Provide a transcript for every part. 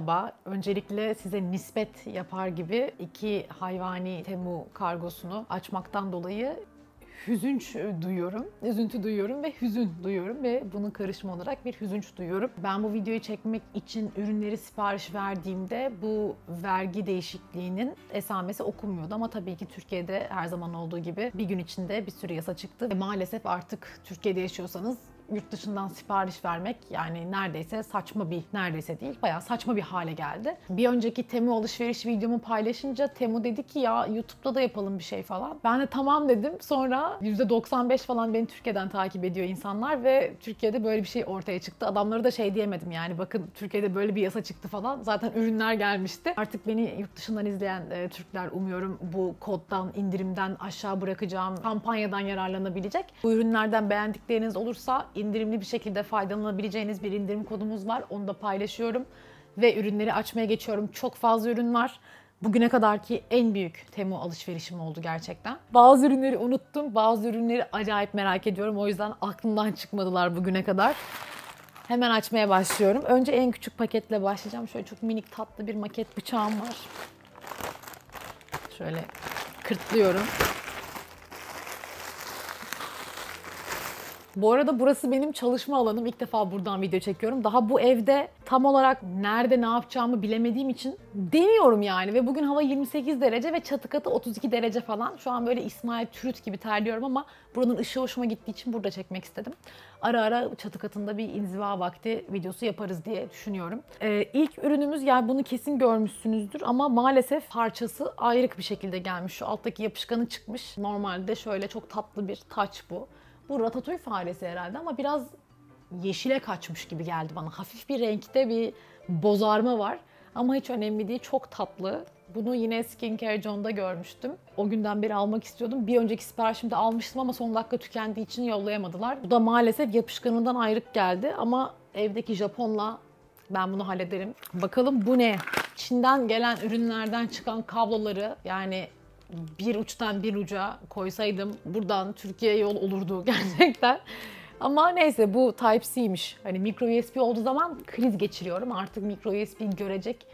Merhaba. Öncelikle size nispet yapar gibi iki hayvani temu kargosunu açmaktan dolayı hüzünç duyuyorum, üzüntü duyuyorum ve hüzün duyuyorum ve bunun karışımı olarak bir hüzünç duyuyorum. Ben bu videoyu çekmek için ürünleri sipariş verdiğimde bu vergi değişikliğinin esamesi okunmuyordu ama tabii ki Türkiye'de her zaman olduğu gibi bir gün içinde bir sürü yasa çıktı ve maalesef artık Türkiye'de yaşıyorsanız yurt dışından sipariş vermek yani neredeyse saçma bir, neredeyse değil bayağı saçma bir hale geldi. Bir önceki Temu alışveriş videomu paylaşınca Temu dedi ki ya YouTube'da da yapalım bir şey falan. Ben de tamam dedim. Sonra %95 falan beni Türkiye'den takip ediyor insanlar ve Türkiye'de böyle bir şey ortaya çıktı. Adamlara da şey diyemedim yani bakın Türkiye'de böyle bir yasa çıktı falan. Zaten ürünler gelmişti. Artık beni yurt dışından izleyen e, Türkler umuyorum bu koddan, indirimden aşağı bırakacağım kampanyadan yararlanabilecek. Bu ürünlerden beğendikleriniz olursa indirimli bir şekilde faydalanabileceğiniz bir indirim kodumuz var. Onu da paylaşıyorum. Ve ürünleri açmaya geçiyorum. Çok fazla ürün var. Bugüne kadarki en büyük Temu alışverişim oldu gerçekten. Bazı ürünleri unuttum. Bazı ürünleri acayip merak ediyorum. O yüzden aklımdan çıkmadılar bugüne kadar. Hemen açmaya başlıyorum. Önce en küçük paketle başlayacağım. Şöyle çok minik tatlı bir maket bıçağım var. Şöyle kırtlıyorum. Bu arada burası benim çalışma alanım. İlk defa buradan video çekiyorum. Daha bu evde tam olarak nerede ne yapacağımı bilemediğim için deniyorum yani. Ve bugün hava 28 derece ve çatı katı 32 derece falan. Şu an böyle İsmail Türüt gibi terliyorum ama buranın ışığı hoşuma gittiği için burada çekmek istedim. Ara ara çatı katında bir inziva vakti videosu yaparız diye düşünüyorum. Ee, ilk ürünümüz yani bunu kesin görmüşsünüzdür ama maalesef parçası ayrık bir şekilde gelmiş. Şu alttaki yapışkanı çıkmış. Normalde şöyle çok tatlı bir taç bu. Bu ratatouille faresi herhalde ama biraz yeşile kaçmış gibi geldi bana. Hafif bir renkte bir bozarma var. Ama hiç önemli değil. Çok tatlı. Bunu yine Skincare John'da görmüştüm. O günden beri almak istiyordum. Bir önceki siparişimde almıştım ama son dakika tükendiği için yollayamadılar. Bu da maalesef yapışkanından ayrık geldi ama evdeki Japonla ben bunu hallederim. Bakalım bu ne? Çin'den gelen ürünlerden çıkan kabloları yani bir uçtan bir uca koysaydım buradan Türkiye yol olurdu gerçekten. Ama neyse bu Type-C'ymiş. Hani micro USB olduğu zaman kriz geçiriyorum. Artık micro USB görecek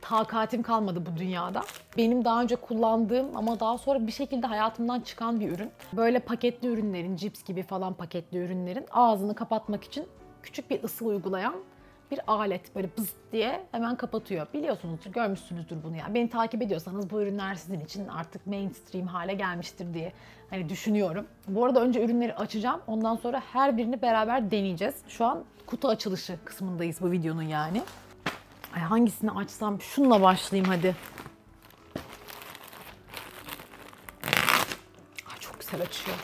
takatim kalmadı bu dünyada. Benim daha önce kullandığım ama daha sonra bir şekilde hayatımdan çıkan bir ürün. Böyle paketli ürünlerin, cips gibi falan paketli ürünlerin ağzını kapatmak için küçük bir ısı uygulayan bir alet böyle bız diye hemen kapatıyor. Biliyorsunuzdur, görmüşsünüzdür bunu yani. Beni takip ediyorsanız bu ürünler sizin için artık mainstream hale gelmiştir diye hani düşünüyorum. Bu arada önce ürünleri açacağım. Ondan sonra her birini beraber deneyeceğiz. Şu an kutu açılışı kısmındayız bu videonun yani. Ay hangisini açsam? Şununla başlayayım hadi. Ay çok güzel açıyor.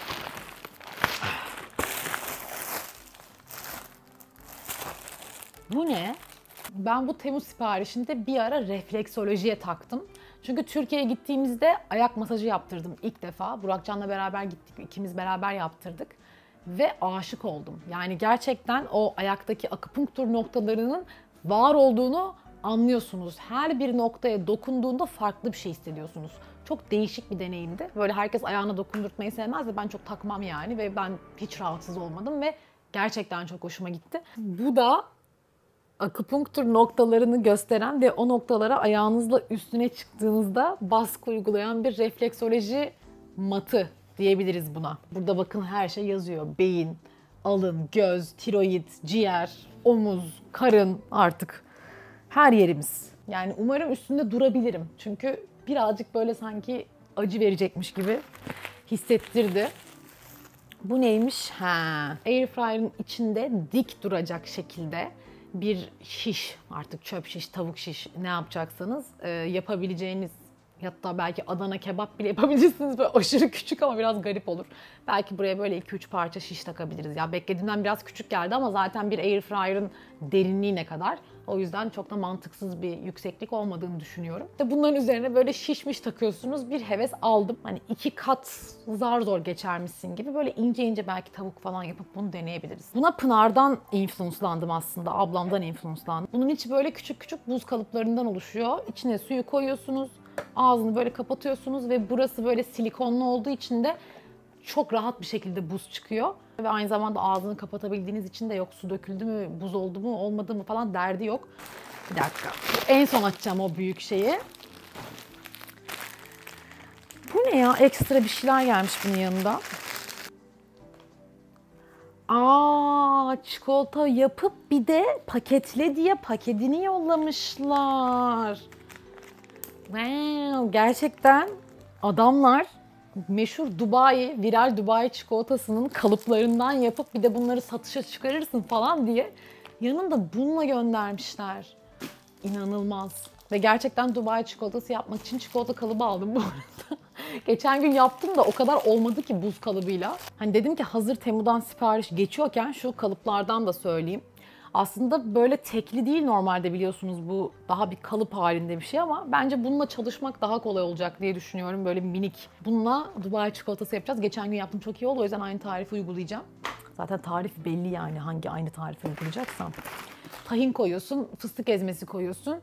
Bu ne? Ben bu Temmuz siparişinde bir ara refleksolojiye taktım. Çünkü Türkiye'ye gittiğimizde ayak masajı yaptırdım ilk defa. Burakcan'la beraber gittik, ikimiz beraber yaptırdık. Ve aşık oldum. Yani gerçekten o ayaktaki akupunktur noktalarının var olduğunu anlıyorsunuz. Her bir noktaya dokunduğunda farklı bir şey hissediyorsunuz. Çok değişik bir deneyimdi. Böyle herkes ayağına dokundurtmayı sevmez de ben çok takmam yani ve ben hiç rahatsız olmadım ve gerçekten çok hoşuma gitti. Bu da akupunktur noktalarını gösteren ve o noktalara ayağınızla üstüne çıktığınızda baskı uygulayan bir refleksoloji matı diyebiliriz buna. Burada bakın her şey yazıyor. Beyin, alın, göz, tiroid, ciğer, omuz, karın artık her yerimiz. Yani umarım üstünde durabilirim. Çünkü birazcık böyle sanki acı verecekmiş gibi hissettirdi. Bu neymiş? Ha, Airfryer'ın içinde dik duracak şekilde bir şiş artık çöp şiş, tavuk şiş ne yapacaksanız e, yapabileceğiniz hatta belki Adana kebap bile yapabilirsiniz. Böyle aşırı küçük ama biraz garip olur. Belki buraya böyle 2-3 parça şiş takabiliriz. Ya beklediğimden biraz küçük geldi ama zaten bir air fryer'ın derinliği ne kadar? O yüzden çok da mantıksız bir yükseklik olmadığını düşünüyorum. İşte bunların üzerine böyle şişmiş takıyorsunuz. Bir heves aldım. Hani iki kat zar zor geçermişsin gibi böyle ince ince belki tavuk falan yapıp bunu deneyebiliriz. Buna Pınar'dan influenslandım aslında. Ablamdan influenslandım. Bunun içi böyle küçük küçük buz kalıplarından oluşuyor. İçine suyu koyuyorsunuz. Ağzını böyle kapatıyorsunuz ve burası böyle silikonlu olduğu için de çok rahat bir şekilde buz çıkıyor. Ve aynı zamanda ağzını kapatabildiğiniz için de yok su döküldü mü, buz oldu mu, olmadı mı falan derdi yok. Bir dakika. En son açacağım o büyük şeyi. Bu ne ya? Ekstra bir şeyler gelmiş bunun yanında. Aa, çikolata yapıp bir de paketle diye paketini yollamışlar. Wow, gerçekten adamlar meşhur Dubai, viral Dubai çikolatasının kalıplarından yapıp bir de bunları satışa çıkarırsın falan diye yanında bununla göndermişler. İnanılmaz. Ve gerçekten Dubai çikolatası yapmak için çikolata kalıbı aldım bu arada. Geçen gün yaptım da o kadar olmadı ki buz kalıbıyla. Hani dedim ki hazır Temu'dan sipariş geçiyorken şu kalıplardan da söyleyeyim. Aslında böyle tekli değil normalde biliyorsunuz bu daha bir kalıp halinde bir şey ama bence bununla çalışmak daha kolay olacak diye düşünüyorum. Böyle minik. Bununla Dubai çikolatası yapacağız. Geçen gün yaptım çok iyi oldu o yüzden aynı tarifi uygulayacağım. Zaten tarif belli yani hangi aynı tarifi uygulayacaksam. Tahin koyuyorsun, fıstık ezmesi koyuyorsun.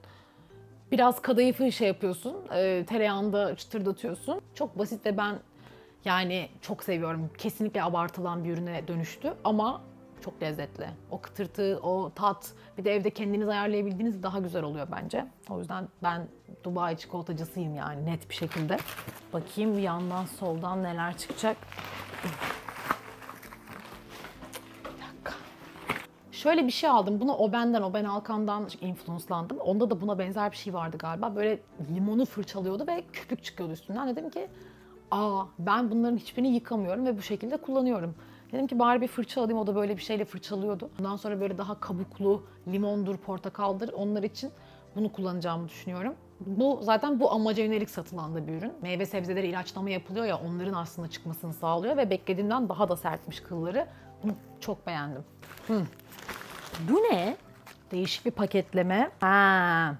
Biraz kadayıfı şey yapıyorsun, e, tereyağında çıtırdatıyorsun. Çok basit ve ben yani çok seviyorum. Kesinlikle abartılan bir ürüne dönüştü ama çok lezzetli. O kıtırtı, o tat bir de evde kendiniz ayarlayabildiğiniz daha güzel oluyor bence. O yüzden ben Dubai çikolatacısıyım yani net bir şekilde. Bakayım yandan soldan neler çıkacak. Şöyle bir şey aldım. Bunu o benden, o ben Alkan'dan influencelandım. Onda da buna benzer bir şey vardı galiba. Böyle limonu fırçalıyordu ve köpük çıkıyordu üstünden. Dedim ki aa ben bunların hiçbirini yıkamıyorum ve bu şekilde kullanıyorum. Dedim ki bari bir fırça alayım. O da böyle bir şeyle fırçalıyordu. Ondan sonra böyle daha kabuklu, limondur, portakaldır onlar için bunu kullanacağımı düşünüyorum. Bu zaten bu amaca yönelik satılan da bir ürün. Meyve sebzeleri ilaçlama yapılıyor ya onların aslında çıkmasını sağlıyor ve beklediğimden daha da sertmiş kılları. Bunu çok beğendim. Hmm. Bu ne? Değişik bir paketleme. Ha.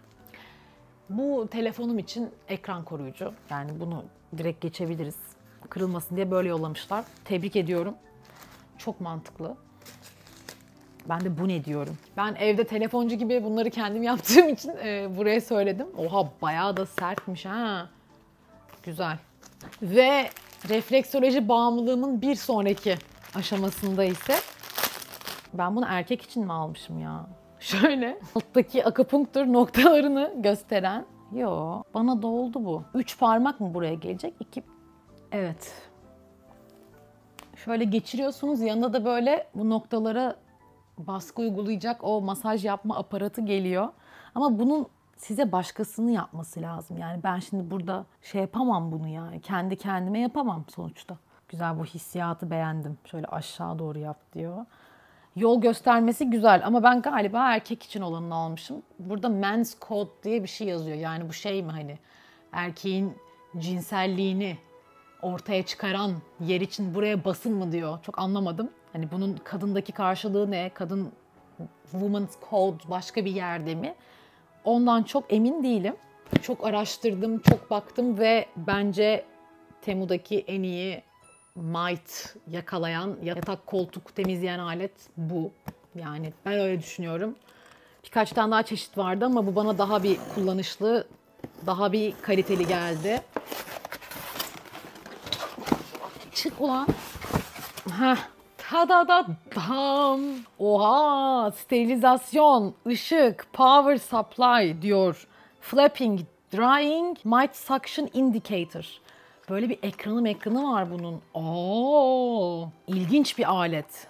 Bu telefonum için ekran koruyucu. Yani bunu direkt geçebiliriz. Kırılmasın diye böyle yollamışlar. Tebrik ediyorum. Çok mantıklı. Ben de bu ne diyorum. Ben evde telefoncu gibi bunları kendim yaptığım için e, buraya söyledim. Oha bayağı da sertmiş ha. Güzel. Ve refleksoloji bağımlılığımın bir sonraki aşamasında ise ben bunu erkek için mi almışım ya? Şöyle alttaki akupunktur noktalarını gösteren. Yo bana doldu bu. Üç parmak mı buraya gelecek? İki. Evet. Şöyle geçiriyorsunuz yanında da böyle bu noktalara baskı uygulayacak o masaj yapma aparatı geliyor. Ama bunun size başkasını yapması lazım. Yani ben şimdi burada şey yapamam bunu yani. Kendi kendime yapamam sonuçta. Güzel bu hissiyatı beğendim. Şöyle aşağı doğru yap diyor. Yol göstermesi güzel ama ben galiba erkek için olanını almışım. Burada men's code diye bir şey yazıyor. Yani bu şey mi hani erkeğin cinselliğini ortaya çıkaran yer için buraya basın mı diyor. Çok anlamadım. Hani bunun kadındaki karşılığı ne? Kadın woman's code başka bir yerde mi? Ondan çok emin değilim. Çok araştırdım, çok baktım ve bence Temu'daki en iyi might yakalayan yatak koltuk temizleyen alet bu. Yani ben öyle düşünüyorum. Birkaç tane daha çeşit vardı ama bu bana daha bir kullanışlı, daha bir kaliteli geldi. Çık ulan. Heh. Ta da da dam. Oha sterilizasyon, ışık, power supply diyor. Flapping, drying, might suction indicator. Böyle bir ekranı ekranı var bunun. Oo, ilginç bir alet.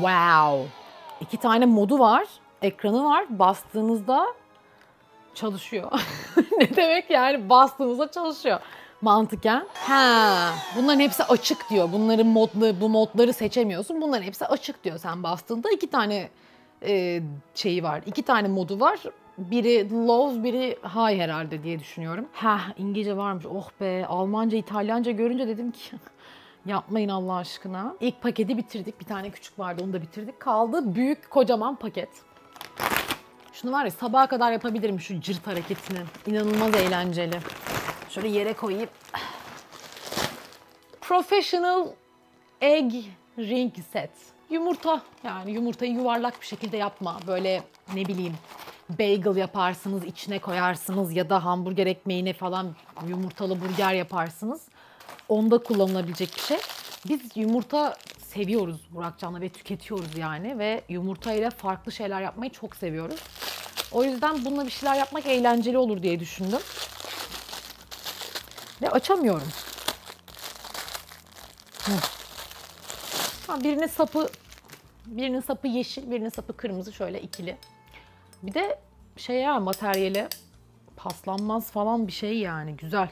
Wow. İki tane modu var. Ekranı var. Bastığınızda çalışıyor. ne demek yani bastığınızda çalışıyor mantıken. Ha, bunların hepsi açık diyor. Bunların modlu, bu modları seçemiyorsun. Bunların hepsi açık diyor sen bastığında. iki tane e, şeyi var. iki tane modu var. Biri low, biri high herhalde diye düşünüyorum. Ha, İngilizce varmış. Oh be, Almanca, İtalyanca görünce dedim ki yapmayın Allah aşkına. İlk paketi bitirdik. Bir tane küçük vardı, onu da bitirdik. Kaldı büyük, kocaman paket. Şunu var ya sabaha kadar yapabilirim şu cırt hareketini. İnanılmaz eğlenceli. Şöyle yere koyayım. Professional Egg Ring Set. yumurta yani yumurtayı yuvarlak bir şekilde yapma. Böyle ne bileyim bagel yaparsınız, içine koyarsınız ya da hamburger ekmeğine falan yumurtalı burger yaparsınız. Onda kullanılabilecek bir şey. Biz yumurta seviyoruz Burakcan'la ve tüketiyoruz yani ve yumurtayla farklı şeyler yapmayı çok seviyoruz. O yüzden bununla bir şeyler yapmak eğlenceli olur diye düşündüm. Ve açamıyorum. Birinin sapı birinin sapı yeşil, birinin sapı kırmızı şöyle ikili. Bir de şey ya materyali paslanmaz falan bir şey yani güzel.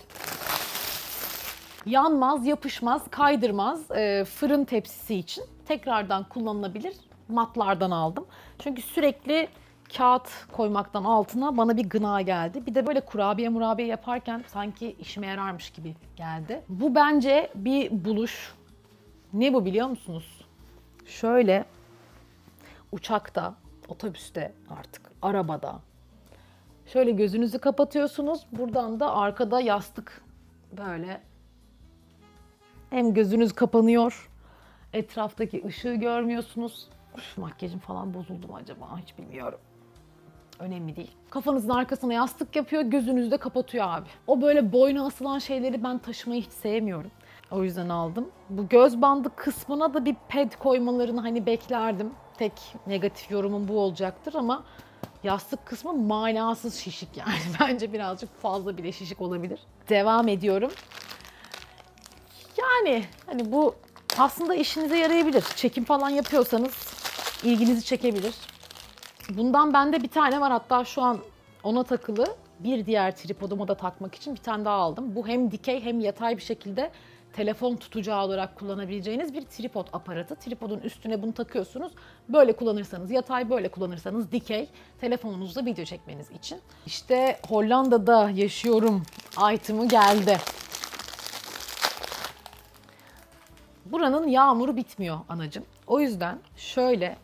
Yanmaz, yapışmaz, kaydırmaz e, fırın tepsisi için tekrardan kullanılabilir matlardan aldım. Çünkü sürekli kağıt koymaktan altına bana bir gına geldi. Bir de böyle kurabiye murabiye yaparken sanki işime yararmış gibi geldi. Bu bence bir buluş. Ne bu biliyor musunuz? Şöyle uçakta, otobüste artık, arabada. Şöyle gözünüzü kapatıyorsunuz. Buradan da arkada yastık böyle hem gözünüz kapanıyor, etraftaki ışığı görmüyorsunuz. Uf, makyajım falan bozuldu mu acaba hiç bilmiyorum. Önemli değil. Kafanızın arkasına yastık yapıyor, gözünüzü de kapatıyor abi. O böyle boyuna asılan şeyleri ben taşımayı hiç sevmiyorum. O yüzden aldım. Bu göz bandı kısmına da bir ped koymalarını hani beklerdim. Tek negatif yorumum bu olacaktır ama yastık kısmı manasız şişik yani. Bence birazcık fazla bile şişik olabilir. Devam ediyorum. Yani hani bu aslında işinize yarayabilir. Çekim falan yapıyorsanız ilginizi çekebilir. Bundan bende bir tane var hatta şu an ona takılı. Bir diğer tripoduma da takmak için bir tane daha aldım. Bu hem dikey hem yatay bir şekilde telefon tutacağı olarak kullanabileceğiniz bir tripod aparatı. Tripodun üstüne bunu takıyorsunuz. Böyle kullanırsanız yatay, böyle kullanırsanız dikey telefonunuzda video çekmeniz için. İşte Hollanda'da yaşıyorum item'ı geldi. Buranın yağmuru bitmiyor anacım. O yüzden şöyle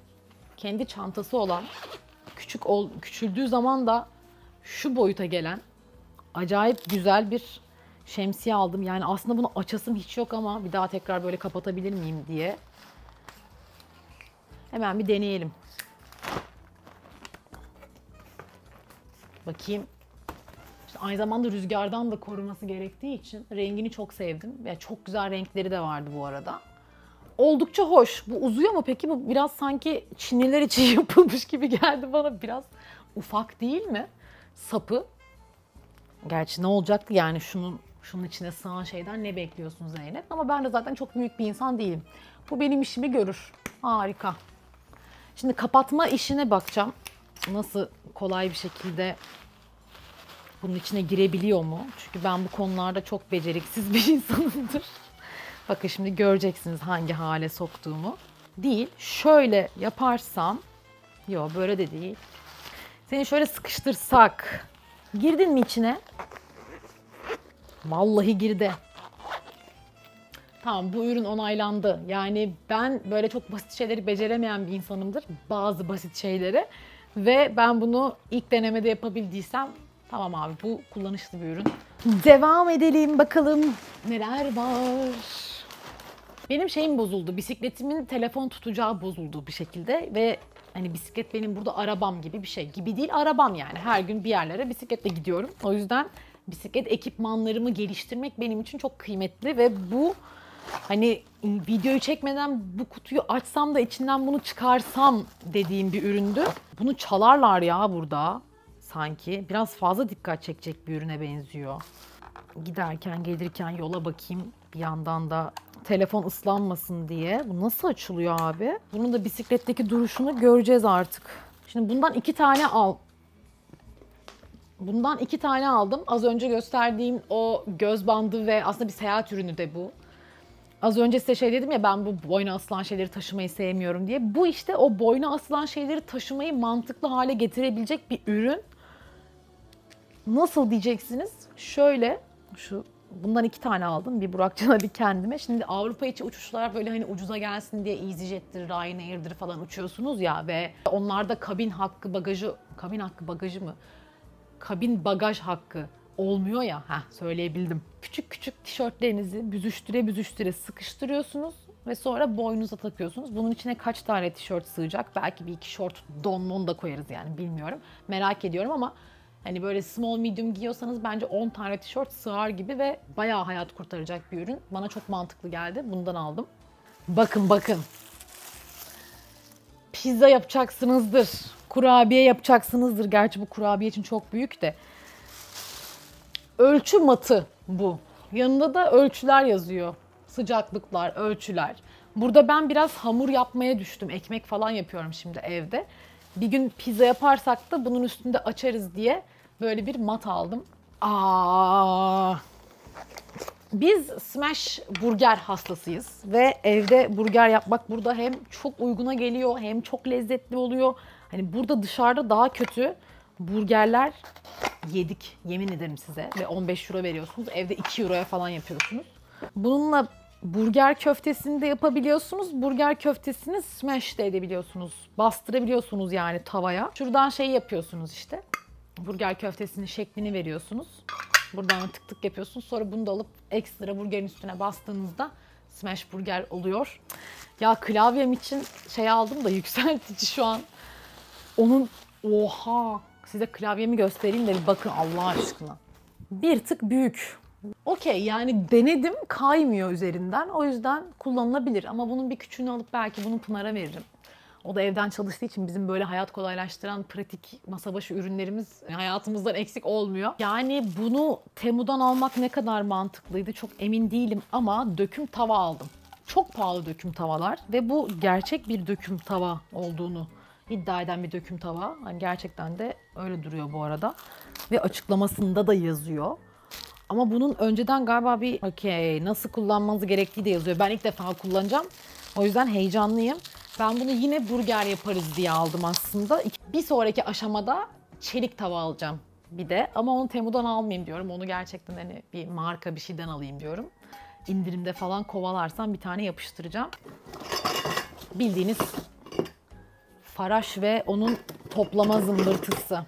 kendi çantası olan küçük ol, küçüldüğü zaman da şu boyuta gelen acayip güzel bir şemsiye aldım. Yani aslında bunu açasım hiç yok ama bir daha tekrar böyle kapatabilir miyim diye. Hemen bir deneyelim. Bakayım. İşte aynı zamanda rüzgardan da koruması gerektiği için rengini çok sevdim. Yani çok güzel renkleri de vardı bu arada. Oldukça hoş. Bu uzuyor mu peki? Bu biraz sanki Çinliler için yapılmış gibi geldi bana. Biraz ufak değil mi? Sapı. Gerçi ne olacaktı yani şunun şunun içine sığan şeyden ne bekliyorsun Zeynep? Ama ben de zaten çok büyük bir insan değilim. Bu benim işimi görür. Harika. Şimdi kapatma işine bakacağım. Nasıl kolay bir şekilde bunun içine girebiliyor mu? Çünkü ben bu konularda çok beceriksiz bir insanımdır. Bakın şimdi göreceksiniz hangi hale soktuğumu. Değil. Şöyle yaparsam, yok böyle de değil. Seni şöyle sıkıştırsak, girdin mi içine? Vallahi girdi. Tamam bu ürün onaylandı. Yani ben böyle çok basit şeyleri beceremeyen bir insanımdır. Bazı basit şeyleri. Ve ben bunu ilk denemede yapabildiysem tamam abi bu kullanışlı bir ürün. Devam edelim bakalım neler var. Benim şeyim bozuldu. Bisikletimin telefon tutacağı bozuldu bir şekilde ve hani bisiklet benim burada arabam gibi bir şey. Gibi değil arabam yani. Her gün bir yerlere bisikletle gidiyorum. O yüzden bisiklet ekipmanlarımı geliştirmek benim için çok kıymetli ve bu hani videoyu çekmeden bu kutuyu açsam da içinden bunu çıkarsam dediğim bir üründü. Bunu çalarlar ya burada sanki. Biraz fazla dikkat çekecek bir ürüne benziyor. Giderken gelirken yola bakayım bir yandan da telefon ıslanmasın diye. Bu nasıl açılıyor abi? Bunun da bisikletteki duruşunu göreceğiz artık. Şimdi bundan iki tane al. Bundan iki tane aldım. Az önce gösterdiğim o göz bandı ve aslında bir seyahat ürünü de bu. Az önce size şey dedim ya ben bu boyna asılan şeyleri taşımayı sevmiyorum diye. Bu işte o boyna asılan şeyleri taşımayı mantıklı hale getirebilecek bir ürün. Nasıl diyeceksiniz? Şöyle şu bundan iki tane aldım. Bir Burakcan'a bir kendime. Şimdi Avrupa içi uçuşlar böyle hani ucuza gelsin diye EasyJet'tir, Ryanair'dir falan uçuyorsunuz ya ve onlarda kabin hakkı bagajı, kabin hakkı bagajı mı? Kabin bagaj hakkı olmuyor ya. Heh söyleyebildim. Küçük küçük tişörtlerinizi büzüştüre büzüştüre sıkıştırıyorsunuz ve sonra boynunuza takıyorsunuz. Bunun içine kaç tane tişört sığacak? Belki bir iki şort donmon da koyarız yani bilmiyorum. Merak ediyorum ama hani böyle small medium giyiyorsanız bence 10 tane tişört sığar gibi ve bayağı hayat kurtaracak bir ürün. Bana çok mantıklı geldi. Bundan aldım. Bakın bakın. Pizza yapacaksınızdır. Kurabiye yapacaksınızdır. Gerçi bu kurabiye için çok büyük de. Ölçü matı bu. Yanında da ölçüler yazıyor. Sıcaklıklar, ölçüler. Burada ben biraz hamur yapmaya düştüm. Ekmek falan yapıyorum şimdi evde. Bir gün pizza yaparsak da bunun üstünde açarız diye böyle bir mat aldım. Aa, biz smash burger hastasıyız ve evde burger yapmak burada hem çok uyguna geliyor hem çok lezzetli oluyor. Hani burada dışarıda daha kötü burgerler yedik yemin ederim size ve 15 euro veriyorsunuz. Evde 2 euroya falan yapıyorsunuz. Bununla burger köftesini de yapabiliyorsunuz. Burger köftesini smash de edebiliyorsunuz. Bastırabiliyorsunuz yani tavaya. Şuradan şey yapıyorsunuz işte. Burger köftesinin şeklini veriyorsunuz. Buradan tık tık yapıyorsunuz. Sonra bunu da alıp ekstra burgerin üstüne bastığınızda smash burger oluyor. Ya klavyem için şey aldım da yükseltici şu an. Onun oha size klavyemi göstereyim de bir bakın Allah aşkına. Bir tık büyük. Okey yani denedim kaymıyor üzerinden. O yüzden kullanılabilir. Ama bunun bir küçüğünü alıp belki bunu Pınar'a veririm. O da evden çalıştığı için bizim böyle hayat kolaylaştıran pratik masa başı ürünlerimiz hayatımızdan eksik olmuyor. Yani bunu Temu'dan almak ne kadar mantıklıydı çok emin değilim ama döküm tava aldım. Çok pahalı döküm tavalar ve bu gerçek bir döküm tava olduğunu iddia eden bir döküm tava. Hani gerçekten de öyle duruyor bu arada. Ve açıklamasında da yazıyor. Ama bunun önceden galiba bir okey nasıl kullanmanız gerektiği de yazıyor. Ben ilk defa kullanacağım. O yüzden heyecanlıyım. Ben bunu yine burger yaparız diye aldım aslında. Bir sonraki aşamada çelik tava alacağım bir de. Ama onu Temu'dan almayayım diyorum. Onu gerçekten hani bir marka bir şeyden alayım diyorum. İndirimde falan kovalarsam bir tane yapıştıracağım. Bildiğiniz faraş ve onun toplama zımbırtısı.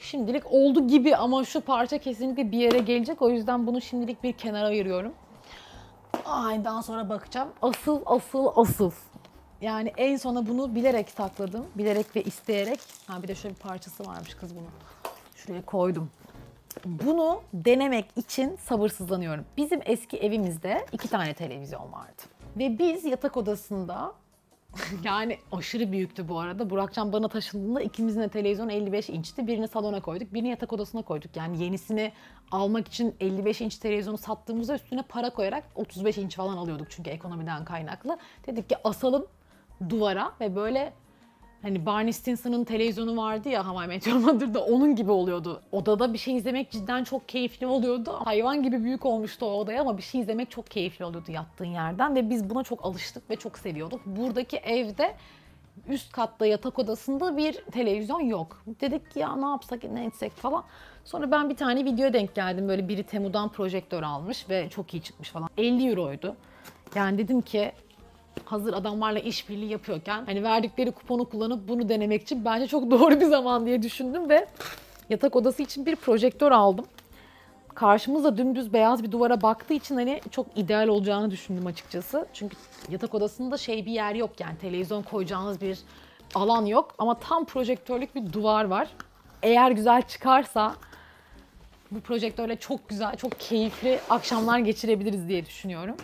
Şimdilik oldu gibi ama şu parça kesinlikle bir yere gelecek. O yüzden bunu şimdilik bir kenara ayırıyorum. Aydan sonra bakacağım. Asıl asıl asıl. Yani en sona bunu bilerek sakladım. Bilerek ve isteyerek. Ha bir de şöyle bir parçası varmış kız bunu. Şuraya koydum. Bunu denemek için sabırsızlanıyorum. Bizim eski evimizde iki tane televizyon vardı. Ve biz yatak odasında yani aşırı büyüktü bu arada. Burakcan bana taşındığında ikimizin de televizyon 55 inçti. Birini salona koyduk, birini yatak odasına koyduk. Yani yenisini almak için 55 inç televizyonu sattığımızda üstüne para koyarak 35 inç falan alıyorduk çünkü ekonomiden kaynaklı. Dedik ki asalım duvara ve böyle Hani Barney Stinson'ın televizyonu vardı ya Hawaii Meteor Mother'da onun gibi oluyordu. Odada bir şey izlemek cidden çok keyifli oluyordu. Hayvan gibi büyük olmuştu o odaya ama bir şey izlemek çok keyifli oluyordu yattığın yerden ve biz buna çok alıştık ve çok seviyorduk. Buradaki evde üst katta yatak odasında bir televizyon yok. Dedik ki ya ne yapsak ne etsek falan. Sonra ben bir tane video denk geldim. Böyle biri Temu'dan projektör almış ve çok iyi çıkmış falan. 50 euroydu. Yani dedim ki hazır adamlarla işbirliği yapıyorken hani verdikleri kuponu kullanıp bunu denemek için bence çok doğru bir zaman diye düşündüm ve yatak odası için bir projektör aldım. Karşımızda dümdüz beyaz bir duvara baktığı için hani çok ideal olacağını düşündüm açıkçası. Çünkü yatak odasında şey bir yer yok yani televizyon koyacağınız bir alan yok ama tam projektörlük bir duvar var. Eğer güzel çıkarsa bu projektörle çok güzel, çok keyifli akşamlar geçirebiliriz diye düşünüyorum.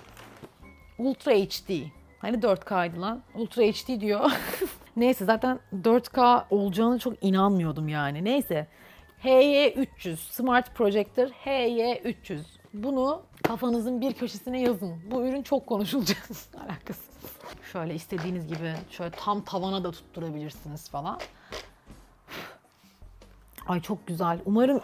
Ultra HD Hani 4K'ydı lan. Ultra HD diyor. Neyse zaten 4K olacağını çok inanmıyordum yani. Neyse. HY300 Smart Projector HY300. Bunu kafanızın bir köşesine yazın. Bu ürün çok konuşulacak. Alakası. Şöyle istediğiniz gibi şöyle tam tavana da tutturabilirsiniz falan. Ay çok güzel. Umarım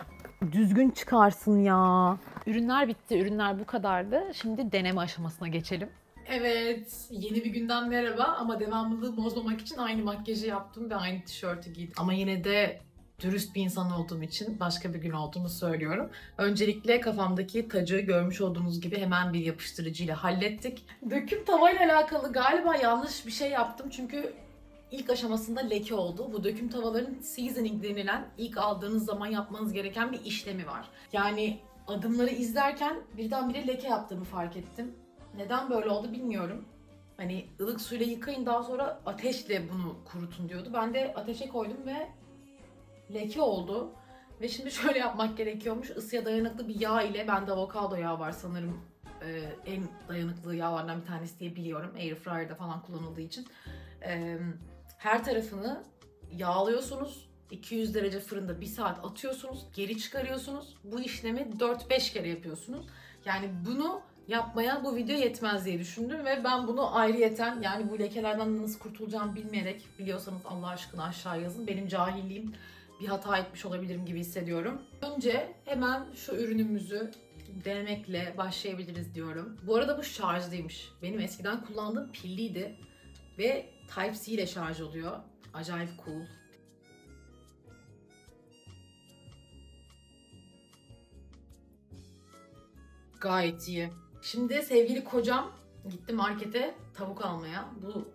düzgün çıkarsın ya. Ürünler bitti. Ürünler bu kadardı. Şimdi deneme aşamasına geçelim. Evet, yeni bir günden merhaba ama devamlılığı bozmamak için aynı makyajı yaptım ve aynı tişörtü giydim. Ama yine de dürüst bir insan olduğum için başka bir gün olduğunu söylüyorum. Öncelikle kafamdaki tacı görmüş olduğunuz gibi hemen bir yapıştırıcıyla hallettik. Döküm tavayla alakalı galiba yanlış bir şey yaptım çünkü ilk aşamasında leke oldu. Bu döküm tavaların seasoning denilen ilk aldığınız zaman yapmanız gereken bir işlemi var. Yani adımları izlerken birdenbire leke yaptığımı fark ettim neden böyle oldu bilmiyorum. Hani ılık suyla yıkayın daha sonra ateşle bunu kurutun diyordu. Ben de ateşe koydum ve leke oldu. Ve şimdi şöyle yapmak gerekiyormuş. Isıya dayanıklı bir yağ ile, bende avokado yağı var sanırım. Ee, en dayanıklı yağlardan bir tanesi diye biliyorum. Airfryer'da falan kullanıldığı için. Ee, her tarafını yağlıyorsunuz. 200 derece fırında bir saat atıyorsunuz. Geri çıkarıyorsunuz. Bu işlemi 4-5 kere yapıyorsunuz. Yani bunu yapmaya bu video yetmez diye düşündüm ve ben bunu ayrıyeten yani bu lekelerden nasıl kurtulacağımı bilmeyerek biliyorsanız Allah aşkına aşağı yazın. Benim cahilliğim bir hata etmiş olabilirim gibi hissediyorum. Önce hemen şu ürünümüzü denemekle başlayabiliriz diyorum. Bu arada bu şarjlıymış. Benim eskiden kullandığım pilliydi ve Type-C ile şarj oluyor. Acayip cool. Gayet iyi. Şimdi sevgili kocam gitti markete tavuk almaya. Bu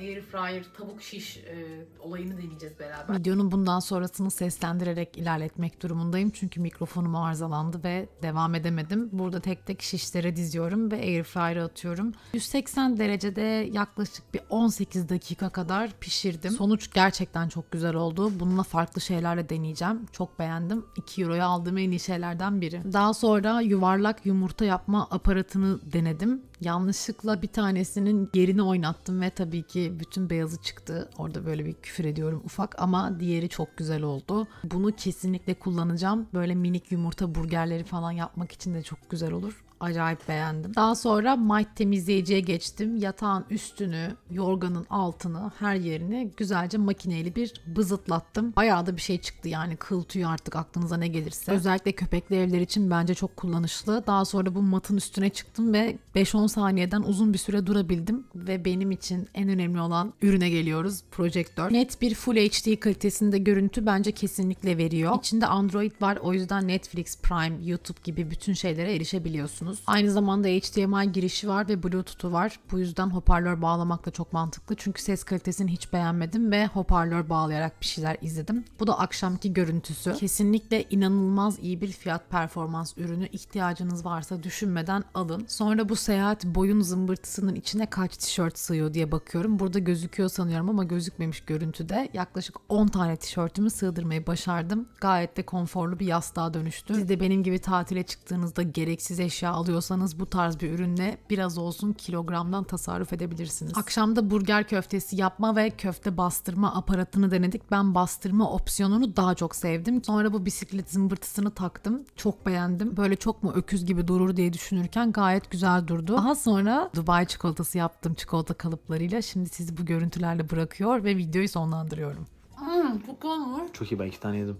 air fryer tavuk şiş e, olayını deneyeceğiz beraber. Videonun bundan sonrasını seslendirerek ilerletmek durumundayım. Çünkü mikrofonum arızalandı ve devam edemedim. Burada tek tek şişlere diziyorum ve airfryer'a atıyorum. 180 derecede yaklaşık bir 18 dakika kadar pişirdim. Sonuç gerçekten çok güzel oldu. Bununla farklı şeylerle deneyeceğim. Çok beğendim. 2 euroya aldığım en iyi şeylerden biri. Daha sonra yuvarlak yumurta yapma aparatını denedim. Yanlışlıkla bir tanesinin yerini oynattım ve tabii ki bütün beyazı çıktı. Orada böyle bir küfür ediyorum ufak ama diğeri çok güzel oldu. Bunu kesinlikle kullanacağım. Böyle minik yumurta burgerleri falan yapmak için de çok güzel olur. Acayip beğendim. Daha sonra might temizleyiciye geçtim. Yatağın üstünü, yorganın altını, her yerini güzelce makineyle bir bızıtlattım. Bayağı da bir şey çıktı yani kıl tüyü artık aklınıza ne gelirse. Özellikle köpekli evler için bence çok kullanışlı. Daha sonra bu matın üstüne çıktım ve 5-10 saniyeden uzun bir süre durabildim. Ve benim için en önemli olan ürüne geliyoruz. Projektör. Net bir Full HD kalitesinde görüntü bence kesinlikle veriyor. İçinde Android var o yüzden Netflix, Prime, YouTube gibi bütün şeylere erişebiliyorsunuz. Aynı zamanda HDMI girişi var ve Bluetooth'u var. Bu yüzden hoparlör bağlamak da çok mantıklı. Çünkü ses kalitesini hiç beğenmedim ve hoparlör bağlayarak bir şeyler izledim. Bu da akşamki görüntüsü. Kesinlikle inanılmaz iyi bir fiyat performans ürünü. İhtiyacınız varsa düşünmeden alın. Sonra bu seyahat boyun zımbırtısının içine kaç tişört sığıyor diye bakıyorum. Burada gözüküyor sanıyorum ama gözükmemiş görüntüde. Yaklaşık 10 tane tişörtümü sığdırmayı başardım. Gayet de konforlu bir yastığa dönüştü. Siz de benim gibi tatile çıktığınızda gereksiz eşya alıyorsanız bu tarz bir ürünle biraz olsun kilogramdan tasarruf edebilirsiniz. Akşamda burger köftesi yapma ve köfte bastırma aparatını denedik. Ben bastırma opsiyonunu daha çok sevdim. Sonra bu bisiklet zımbırtısını taktım. Çok beğendim. Böyle çok mu öküz gibi durur diye düşünürken gayet güzel durdu. Daha sonra Dubai çikolatası yaptım çikolata kalıplarıyla. Şimdi sizi bu görüntülerle bırakıyor ve videoyu sonlandırıyorum. Hmm, çok olmuş. Çok iyi ben iki tane yedim.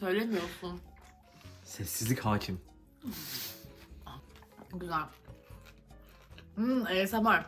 Söylemiyorsun. Sessizlik hakim. Güzel. Hmm, ASMR.